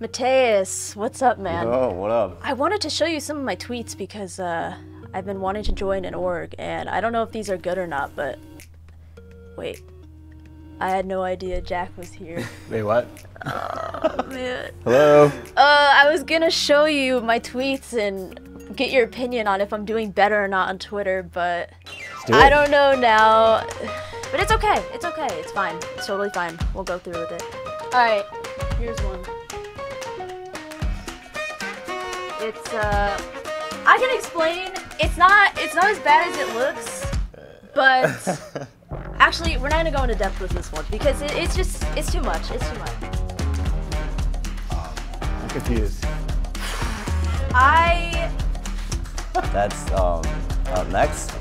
Mateus, what's up, man? Oh, what up? I wanted to show you some of my tweets because uh, I've been wanting to join an org, and I don't know if these are good or not, but wait. I had no idea Jack was here. Wait, what? oh, man. Hello. Uh, I was gonna show you my tweets and get your opinion on if I'm doing better or not on Twitter, but do I don't know now. But it's okay. It's okay. It's fine. It's totally fine. We'll go through with it. All right. Here's one. It's uh, I can explain. It's not. It's not as bad as it looks, but actually, we're not gonna go into depth with this one because it, it's just. It's too much. It's too much. I'm confused. I That's um uh, next.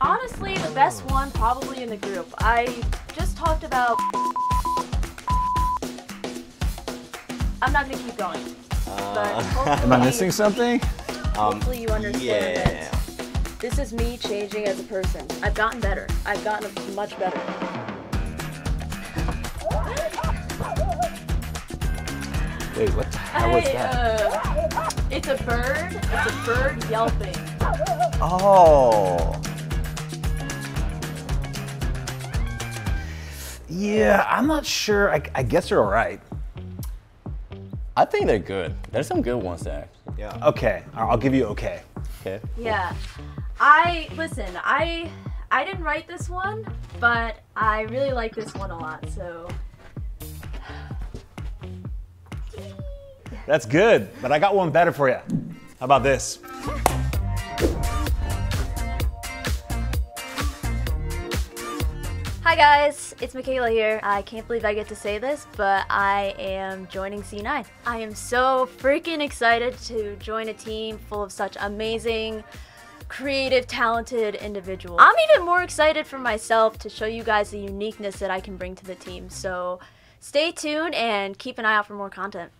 honestly the best one probably in the group. I just talked about. I'm not gonna keep going. But Am I missing something? Hopefully you understand yeah. that this is me changing as a person. I've gotten better. I've gotten much better. Wait, what the hell was Hey, that? uh, it's a bird. It's a bird yelping. Oh. Yeah, I'm not sure. I, I guess they're all right. I think they're good. There's some good ones there. Yeah. Okay, I'll I'll give you okay. Okay. Yeah. I listen. I I didn't write this one, but I really like this one a lot. So That's good, but I got one better for you. How about this? Hi guys, it's Macaiyla here. I can't believe I get to say this, but I am joining C9. I am so freaking excited to join a team full of such amazing, creative, talented individuals. I'm even more excited for myself to show you guys the uniqueness that I can bring to the team. So stay tuned and keep an eye out for more content.